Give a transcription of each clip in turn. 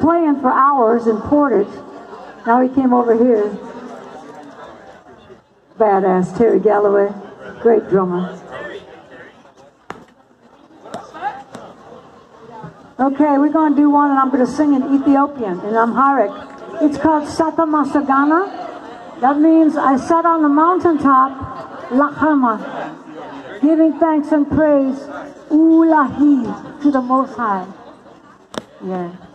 playing for hours in Portage. Now he came over here. Badass Terry Galloway, great drummer. Okay, we're going to do one, and I'm going to sing in Ethiopian, in Amharic. It's called Satta Massagana. That means I sat on the mountaintop, Lachama, giving thanks and praise, Ulahi, to the Most High. Yeah.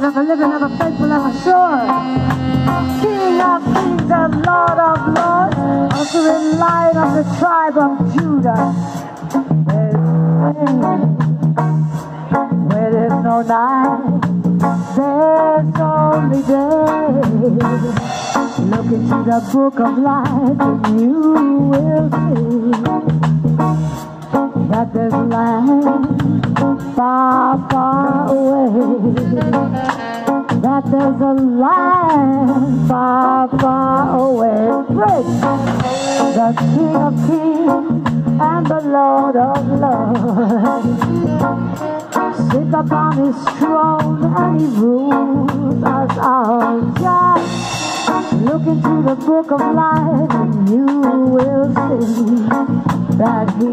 Living ever faithful, ever sure. King of kings and Lord of lords, conquering light of the tribe of Judah. Where there's no night, there's only day. Look into the book of life and you will see that there's land there's a land far, far away. The King of Kings and the Lord of Lords. Sit upon his throne and he rules us all. Just look into the book of life and you will see that he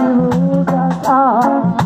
rules us all.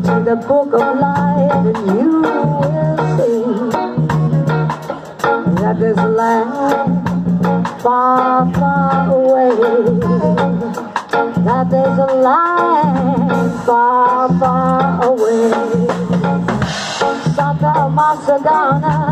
the book of life and you will see. That there's a land far, far away. That there's a land far, far away. Satta Massagana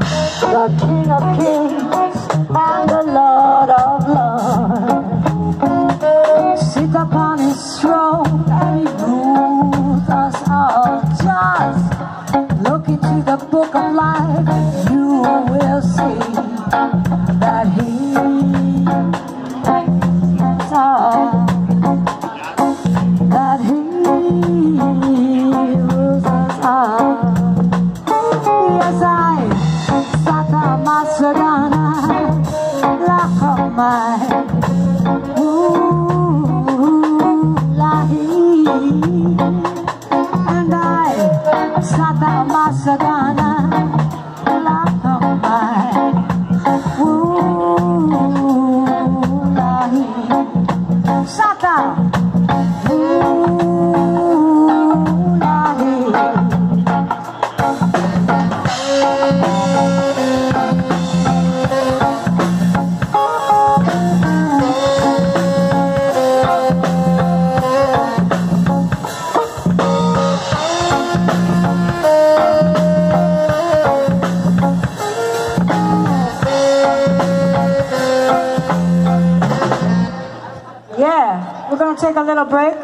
the King of Kings and the Lord of Lords. Sit upon his throne and he rules us all. Just look into the book of life, We're going to take a little break.